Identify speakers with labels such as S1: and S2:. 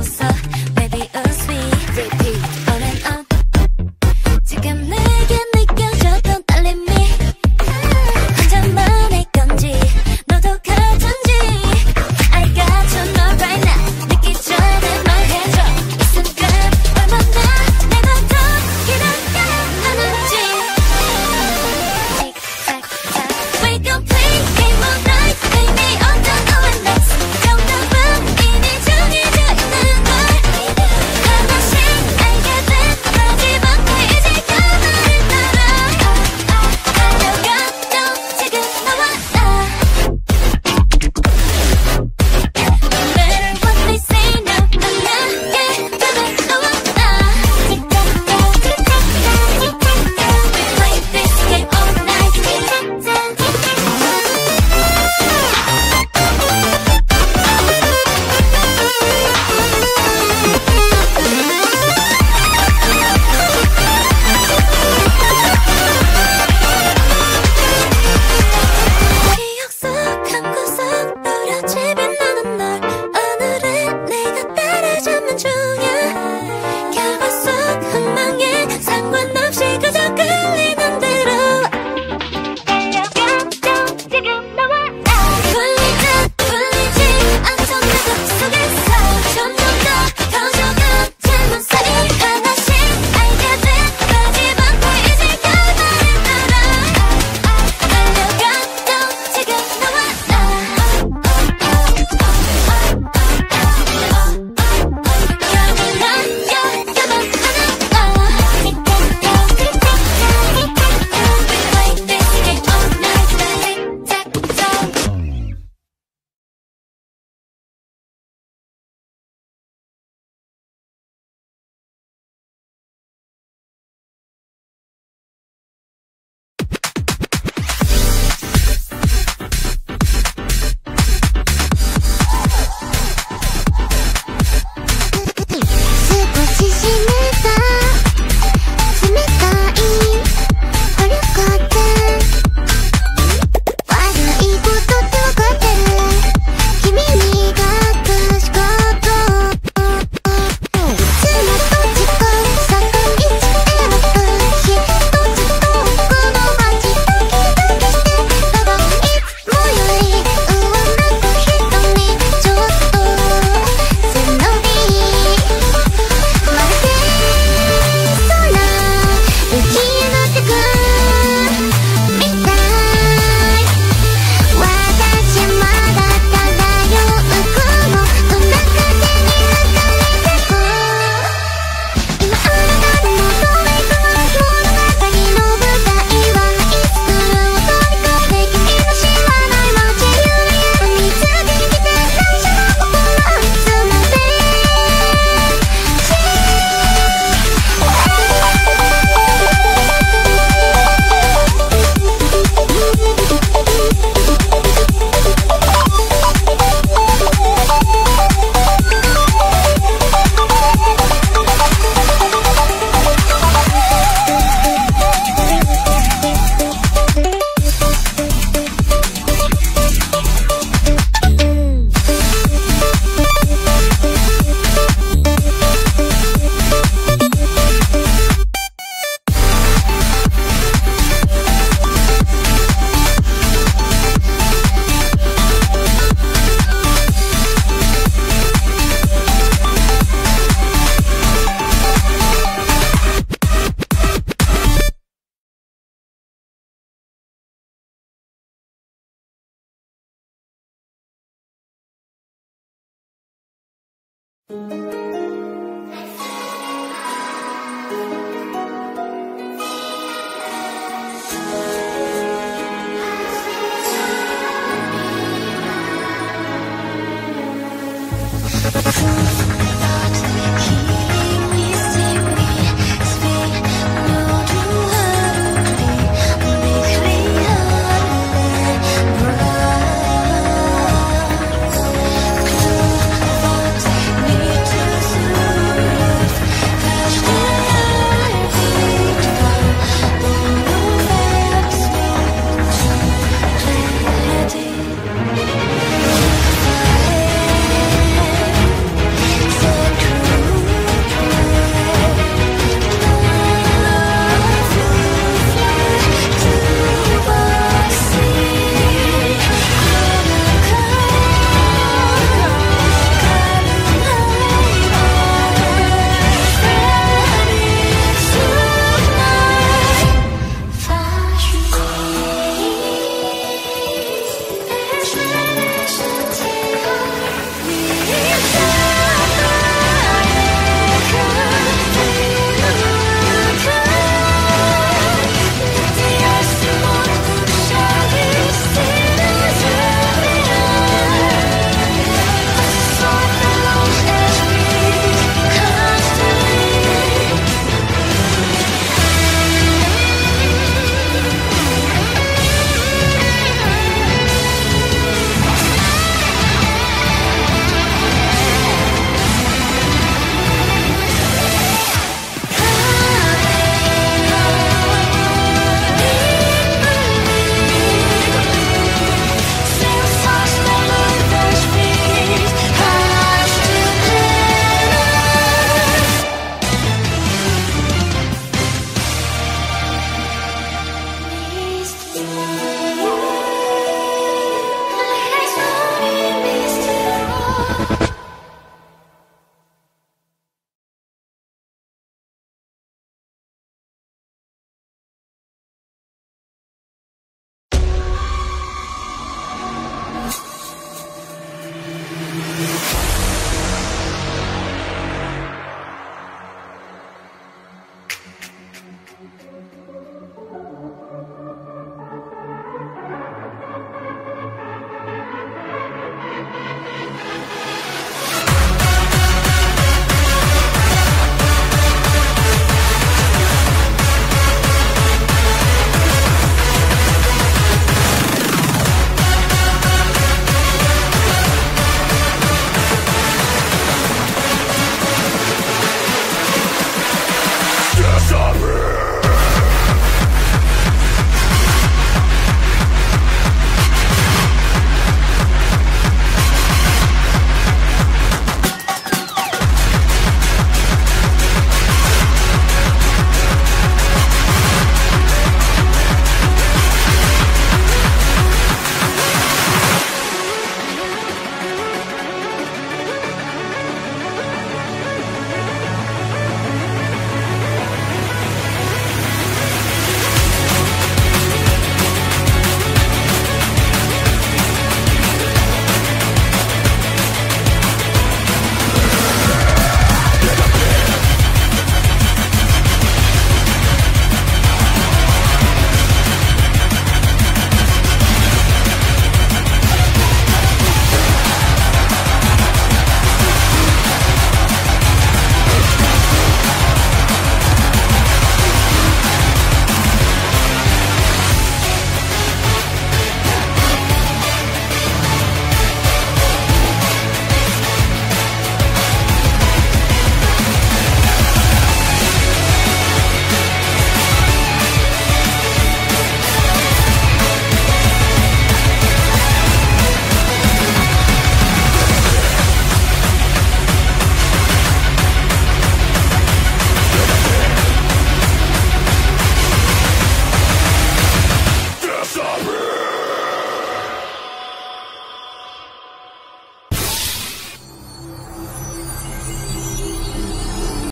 S1: up
S2: Thank you.